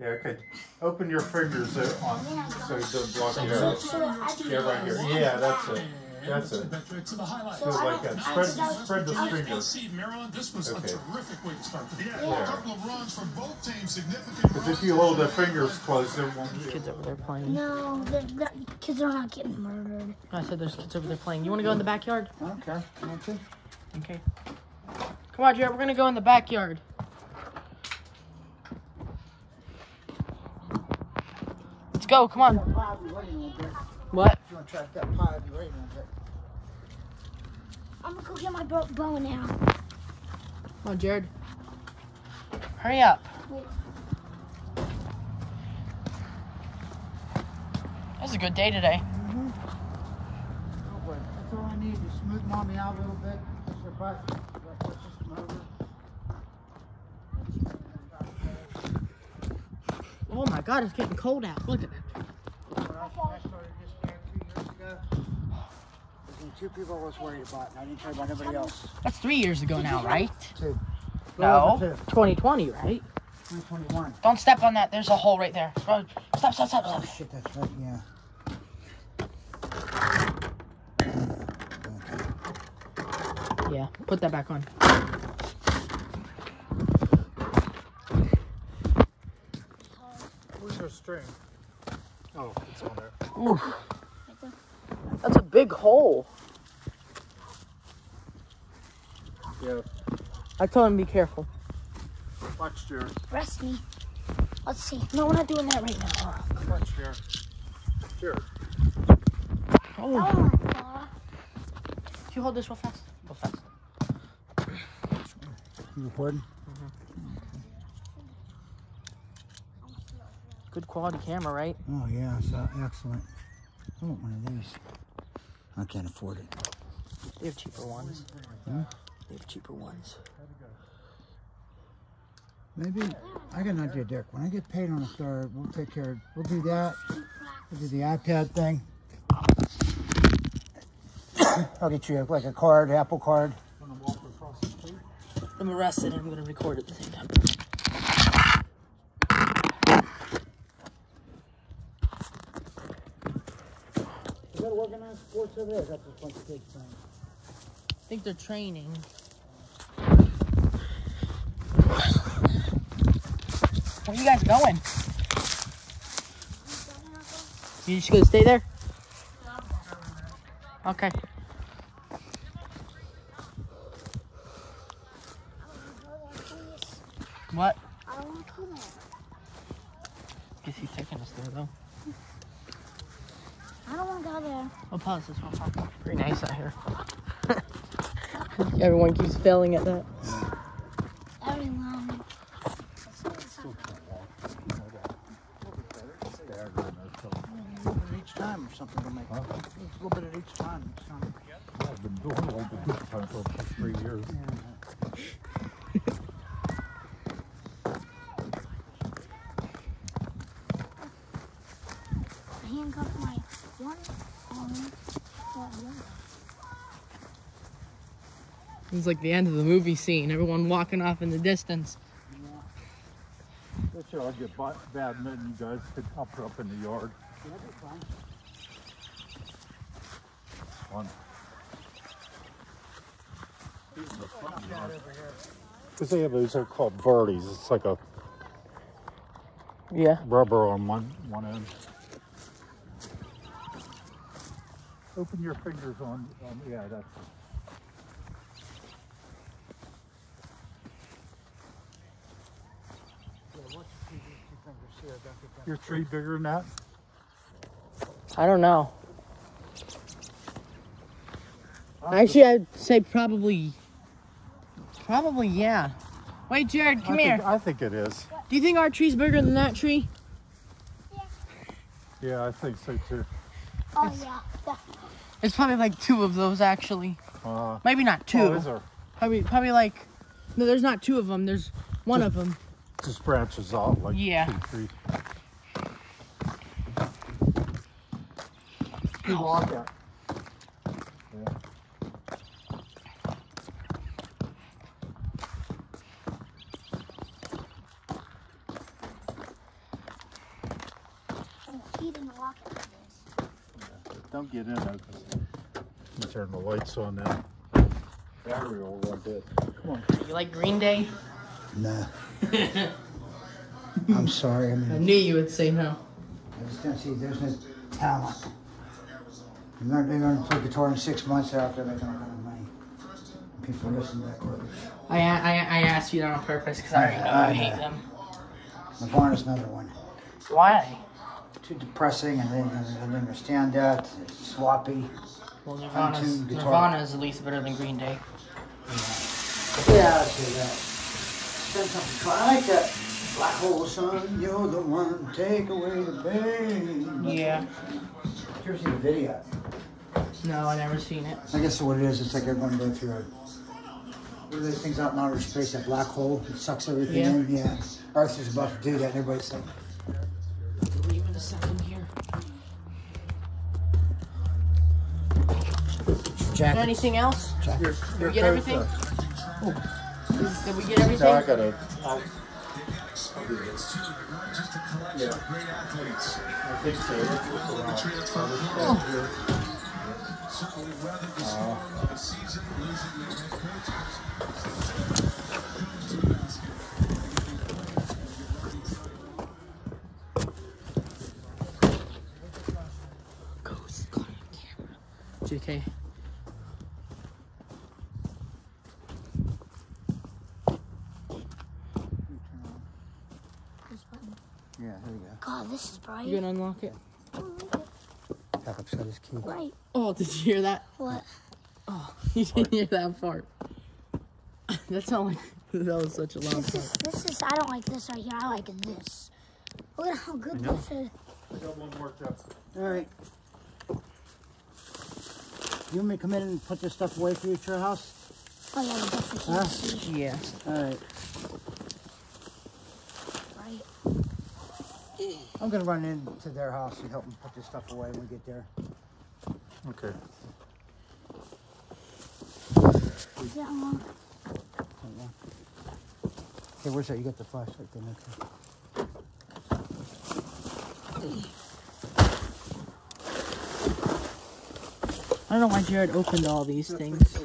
Yeah, okay. Open your fingers there on, so it doesn't block the so, arrow. so I Yeah, right here. Yeah, that's it. That's it. to the highlights. Goes like uh, that. Spread, I spread the I was- fingers. Maryland, this was Okay. a terrific way to start the year. Yeah. A couple of runs from both teams, significant Because if you hold the fingers close, it won't be. Kids over there playing. no, the, the kids are not getting murdered. I said there's kids over there playing. You want to go in the backyard? Okay, okay. Okay. Come on, Jared. We're gonna go in the backyard. Let's go. Come on. That pie be waiting a little bit. What? You wanna track that pie be waiting a little bit. I'm gonna go get my bow, bow and arrow. Come on, Jared. Hurry up. That was a good day today. Mm-hmm. Oh, but That's all I need, to smooth mommy out a little bit, push her butt, push this over. Oh my God, it's getting cold out. Look at it. When I when I started this camp two years ago, there's only two people I was worried about, and I didn't care about anybody else. That's three years ago now, right? Two. No, Two. 2020, right? 2021. Don't step on that. There's a hole right there. Bro, Stop, stop, stop, Oh shit, that's right, yeah. Yeah, put that back on. Where's your string? Oh, it's on there. Oof. That's a big hole. Yeah, I told him be careful. watch Jared. Arrest me. Let's see. No, we're not doing that right now. Watch Jared. Jared. Oh, Oh my god. can you hold this real fast? Real fast. You recording? Mm-hmm. Good quality camera, right? Oh yeah, so excellent. I want one of these. I can't afford it. They have cheaper ones. Hmm? They have cheaper ones. Maybe I got an idea, Dick. When I get paid on the third, we'll take care. Of, we'll do that. We'll do the iPad thing. I'll get you like a card, Apple card. I'm arrested and I'm gonna record at the same time. You got organized sports over there. That's just like a big thing. I think they're training. Where are you guys going? You just gonna stay there? Okay. What? I don't want to go there. Guess he's taking us there though. I don't want to go there. We'll pause this one. Pretty nice out here. Everyone keeps failing at that. Everyone. A little bit each time or something to make. A little bit at each time. It's not- I've been doing it like this time for three years. I handcuffed my one arm. One arm. It's like the end of the movie scene. Everyone walking off in the distance. That's how I get ba- badminton, you guys could up up in the yard. Fun. Because they have those, they're called birdies. It's like a Yeah. rubber on one, one end. Open your fingers on, on yeah, that's it. Your tree bigger than that? I don't know. Actually, I'd say probably. Probably, yeah. Wait, Jared, come I here. Think, I think it is. Do you think our tree's bigger than that tree? Yeah, I think so too. Oh yeah. yeah. It's probably like two of those, actually. Uh, Maybe not two. oh, is there? Probably, probably like. No, there's not two of them. There's one of them. Just branches out like Yeah. two, three. You walk it. And he didn't walk it like this. Don't get in there 'cause you turn the lights on now. Battery will run dead. Come on. You like Green Day? Nah. I'm sorry. I I knew you would say no. I just don't see there's no talent. You learn, they learn to play guitar in six months after making a lot of money. People listen to that garbage. I, I, I asked you that on purpose because I already know I you hate know. them. Nirvana's another one. Why? Too depressing, and they I don't understand that. It's sloppy. Well, Nirvana's, Untuned. Nirvana is at least better than Green Day. Yeah, I see that. Spend something. try- I like that. Black hole sun, you're the one. To take away the pain. Yeah. Did you ever see the video? No, I never seen it. I guess what it is, it's like they're going to go through a. What are those things out in outer space? That black hole that sucks everything Yeah. in. Yeah. Earth is about to do that, and everybody's like, Leave it a second here. Jack. Anything else? Jack. Did we get everything? Did we get everything? No, I gotta. I'll, oh. yeah. I think so. Oh. Let's look around. I'll just uh-huh. stand here. Ghost caught on camera. JK. Yeah, there we go. God, this is bright. You gonna unlock it? Tap upside his key. Right. Oh, did you hear that? What? Oh, you didn't hear that part. that sounded like that was such a loud This part. is this is. I don't like this right here. I like this. Look at how good this is. I got one more job. All right. You want me to come in and put this stuff away for you at your house? Oh yeah, we definitely Huh? can't see. Yeah. All right. Right. I'm gonna run into their house and help them put this stuff away when we get there. Okay. Is that one? Okay, where's that? You got the flashlight then, okay. I don't know why Jared opened all these things.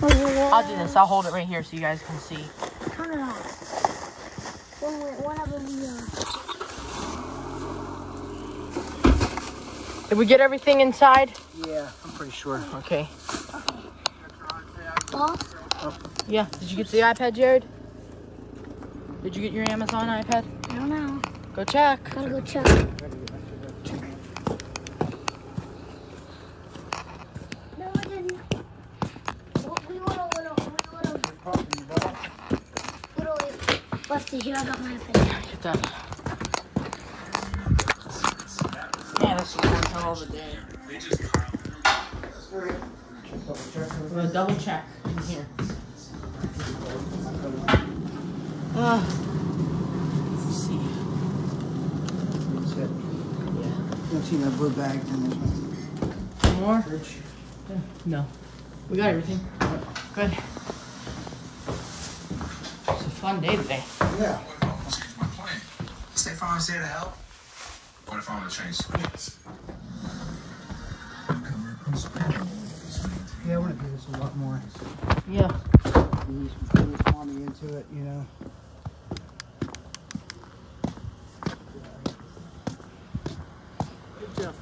I'll do this. I'll hold it right here so you guys can see. Turn it off. When we, whenever we uh. Did we get everything inside? Yeah, I'm pretty sure. Okay. Off? Yeah. Did you get the iPad, Jared? Did you get your Amazon iPad? I don't know. Go check. Gotta go check. No, I didn't. Well, We would've, would've, we would've, would've left it here. I got my iPad. Get that. Yeah, this is one hell of a day. We're gonna double check in here. Ah. Let's see. That's it. Yeah. You don't see that blue bag, then there's one. More? Fridge. No. We got everything. Good. It's a fun day today. Yeah. Change my plan. State Farm is here to help. What if I want to change screens? Yeah, I want to do this a lot more. Yeah. Use some farming into it, you know. Hey, Jeff,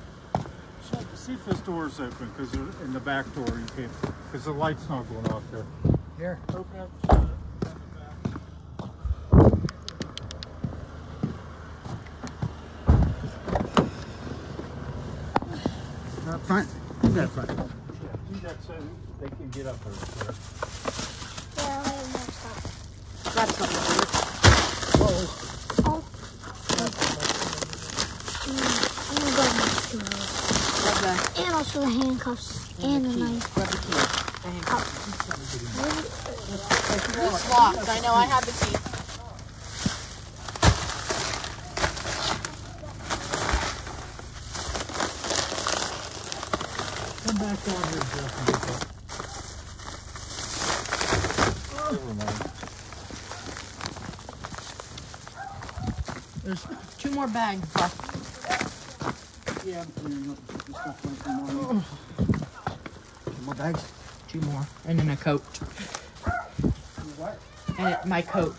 see if this door's open, because in the back door you can't, because the light's not going off there. Here. Open up. Not front. Not front get up there. Yeah, I have more stuff. Grab. Oh. Mm, I'm gonna grab my two Grab that. And also the handcuffs and the knife. Grab the key. The handcuffs. It's locked. I know. I have the key. Come back down here, Jeff, and get that. Never mind. There's two more bags left. Yeah, I'm clearing up the stuff the morning. More bags? Two more. And then a coat. What? And my coat.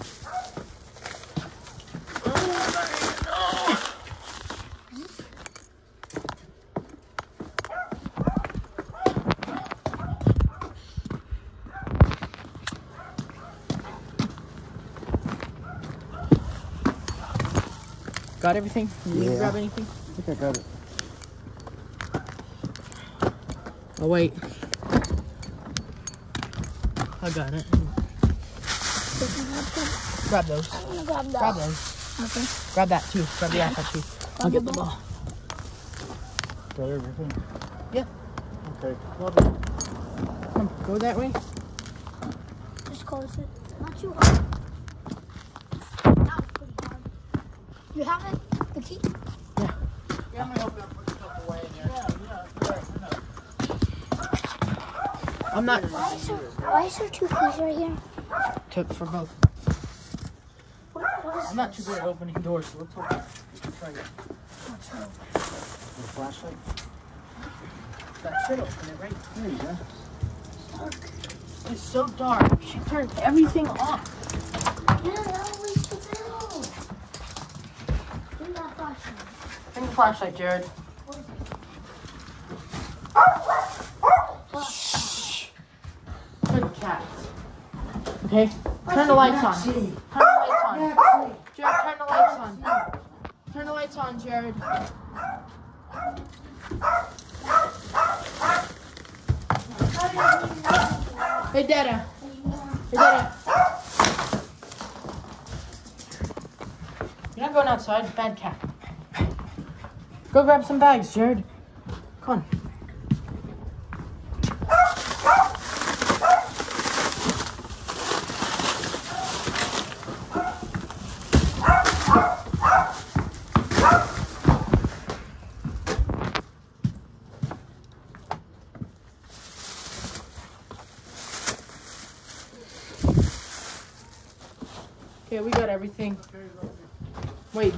Got everything? You need to Yeah. grab anything? I think I got it. Oh wait. I got it. Grab those. I'm grab that. Grab those. Okay. Grab that too. Grab the iPad too. I'll get the ball. Got everything? Yeah. Okay. Come, go that way. Just close it. Not too hard. That was pretty hard. You have it? The key? Yeah, Yeah, I'm gonna help you put stuff away in there. I'm not Why is there, why is there two keys right here? took for both. What, what is I'm not too good at opening doors, so let's hope we can try it. what's wrong? The flashlight? That should open it, right? There you go. Dark. It's so dark. She turned everything off. Yeah, that was the bill. Give me that flashlight. Bring the flashlight, Jared. It? Good cat. Okay? Turn the lights on. Turn the lights on. Jared, turn the lights on. Turn the lights on, Jared. Hey, Dada. Hey, Dada. You're not going outside. Bad cat. Go grab some bags, Jared. Come on. Okay, we got everything. Wait.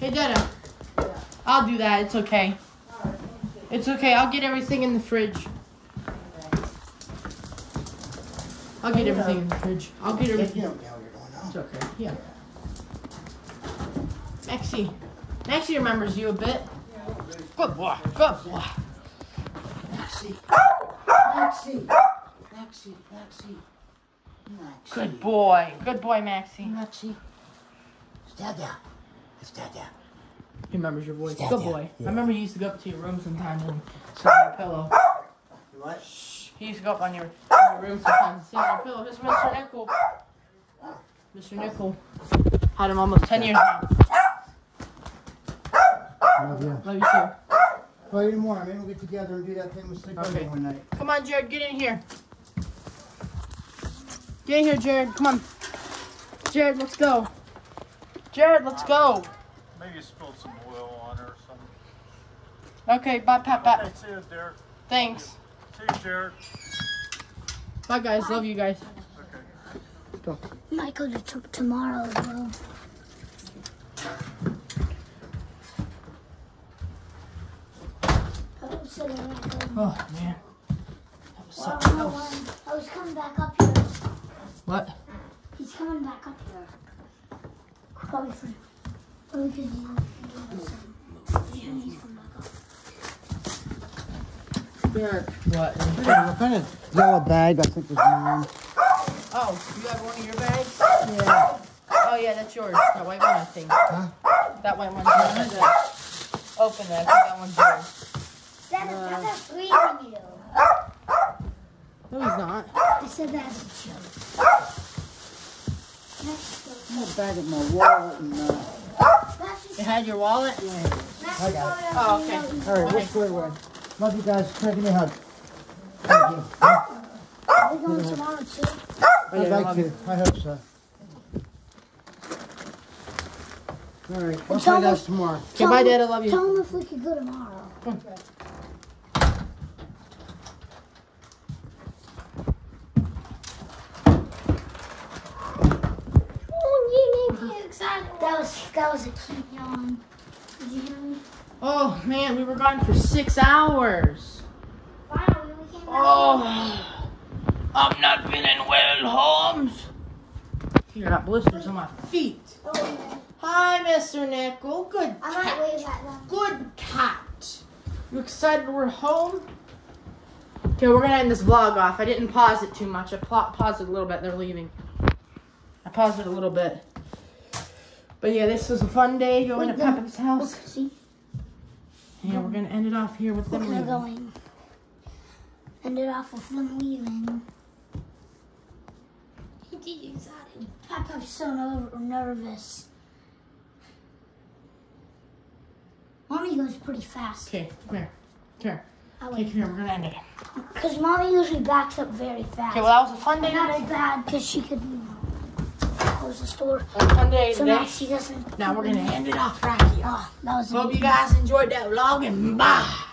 Hey, Dada. I'll do that. It's okay. It's okay. I'll get everything in the fridge. I'll get everything in the fridge. I'll get You everything. don't know you're doing. It's okay. Yeah. Maxie. Maxie remembers you a bit. Good boy. Good boy. Maxie. Maxie. Maxie. Maxie. Maxie. Good boy. Good boy, Maxie. Maxie. It's Dada. It's Dada. He remembers your voice. Good boy. yeah. I remember you used to go up to your room sometimes and sit on your pillow. You what? He used to go up on your, on your room sometimes and sit on your pillow. This is Mr. Nickel. Mr. Nickel. Had him almost 10 years now. Love you. Love you too. Well, you tomorrow. Maybe we'll get together and do that thing with Sleep Okay. One night. Come on, Jared. Get in here. Get in here, Jared. Come on. Jared, let's go. Jared, let's go. Maybe you spilled some oil on her or something. Okay, bye, Pat, Okay, Pat. see you, Derek. Thanks. See you, Jared. Bye, guys. Love you guys. Okay. Michael to t- tomorrow as well. I was sitting right there. Oh, man. That was Well, something else. I was coming back up here. What? He's coming back up here. Probably for. Probably because he's. Yeah, he's from back up. What? What kind of yellow bag I think is mine? Oh, you have one of your bags? Yeah. Oh yeah, that's yours. That white one, I think. Huh? That white one's yours. Open that. I think that one's yours. Santa, Santa's leaving you. No, he's not. I said that as a joke. Next, I have a bag of my wallet and uh. You had your wallet? yeah. I got it. Oh, okay. All right, let's go away. Love you guys. Try to give me a hug. Thank you. Are we going tomorrow too? I'd like to. you. I hope so. All right, I'll tell see you guys us- tomorrow. Okay, bye, Dad. I love you. Tell him if we could go tomorrow. Oh, you make me excited. That was that was a cute yawn. Did you hear me? Oh man, we were gone for six hours. Finally, we came back. Oh, I'm not feeling well, Holmes. Here, I got blisters on my feet. Oh. Hi, Mr. Nickel. Good I might cat. wave at them. Good cat. You excited we're home? Okay, we're gonna end this vlog off. I didn't pause it too much. I paused it a little bit. They're leaving. I paused it a little bit. But yeah, this was a fun day going to Wait, then- Papap's house. Look, see, Yeah, we're gonna end it off here with we're them gonna leaving. going. End it off with them leaving. He's excited. Papa's so nervous. Mommy goes pretty fast. Okay, come here. Come here. I Okay, like come here. We're gonna end it. Because mommy usually backs up very fast. Okay, well that was a fun day and that's today. bad because she could, you know, close the store. A fun day So now she doesn't. Now we're gonna end it off here. Oh, that was. Hope you guys enjoyed that vlog and bye.